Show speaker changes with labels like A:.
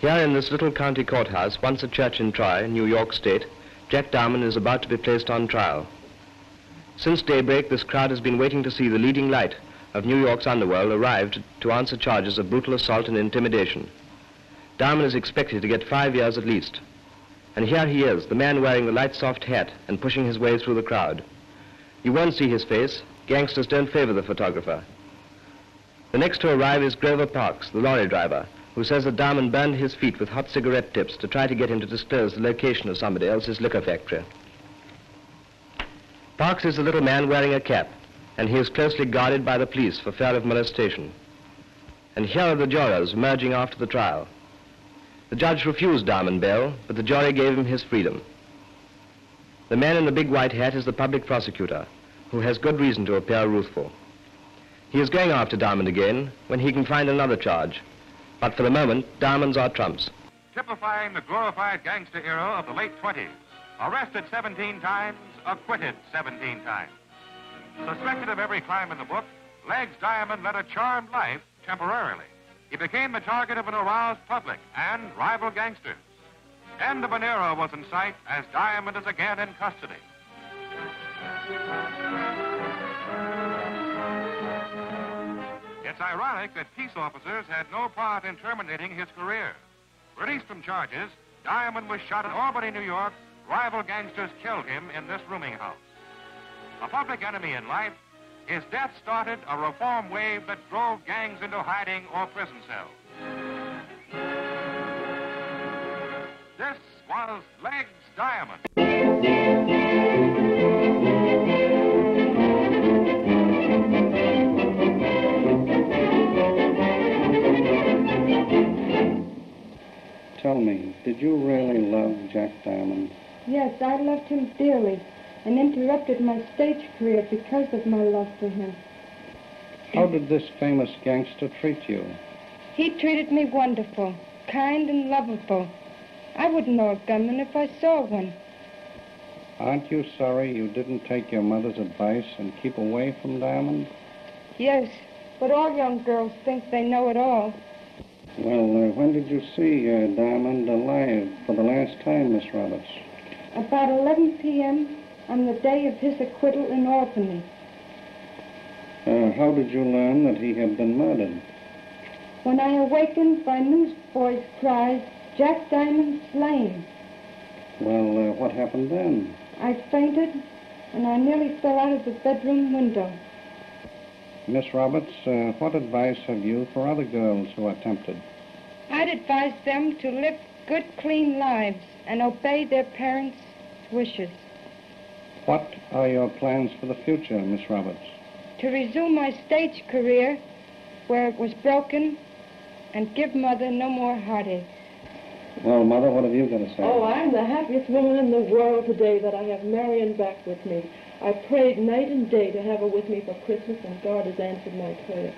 A: Here in this little county courthouse, once a church in Troy, New York State, Jack Diamond is about to be placed on trial. Since daybreak, this crowd has been waiting to see the leading light of New York's underworld arrived to answer charges of brutal assault and intimidation. Diamond is expected to get five years at least. And here he is, the man wearing the light soft hat and pushing his way through the crowd. You won't see his face. Gangsters don't favor the photographer. The next to arrive is Grover Parks, the lorry driver, who says that Diamond burned his feet with hot cigarette tips to try to get him to disclose the location of somebody else's liquor factory. Parks is a little man wearing a cap, and he is closely guarded by the police for fear of molestation. And here are the jurors merging after the trial. The judge refused Diamond bail, but the jury gave him his freedom. The man in the big white hat is the public prosecutor, who has good reason to appear ruthful. He is going after Diamond again when he can find another charge. But for the moment, diamonds are trumps.
B: Typifying the glorified gangster hero of the late 20s. Arrested 17 times, acquitted 17 times. Suspected of every crime in the book, Legs Diamond led a charmed life temporarily. He became the target of an aroused public and rival gangsters. End of an era was in sight as Diamond is again in custody. It's ironic that peace officers had no part in terminating his career. Released from charges, Diamond was shot in Albany, New York. Rival gangsters killed him in this rooming house. A public enemy in life, his death started a reform wave that drove gangs into hiding or prison cells. This was Legs Diamond.
C: Did you really love Jack Diamond?
D: Yes, I loved him dearly and interrupted my stage career because of my love for him.
C: How did this famous gangster treat you?
D: He treated me wonderful, kind and lovable. I wouldn't know a gunman if I saw one.
C: Aren't you sorry you didn't take your mother's advice and keep away from Diamond?
D: Yes, but all young girls think they know it all.
C: Well, uh, when did you see uh, Diamond alive for the last time, Miss Roberts?
D: About 11 p.m. on the day of his acquittal in Albany.
C: Uh, how did you learn that he had been murdered?
D: When I awakened by newsboys' cries, Jack Diamond slain.
C: Well, uh, what happened then?
D: I fainted and I nearly fell out of the bedroom window.
C: Miss Roberts, uh, what advice have you for other girls who are tempted?
D: I'd advise them to live good, clean lives and obey their parents' wishes.
C: What are your plans for the future, Miss Roberts?
D: To resume my stage career where it was broken and give Mother no more heartache.
C: Well, Mother, what have you got to say?
E: Oh, I'm the happiest woman in the world today that I have Marion back with me. I prayed night and day to have her with me for Christmas, and God has answered my prayer.